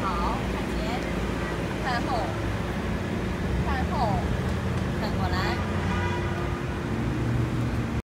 好看前看后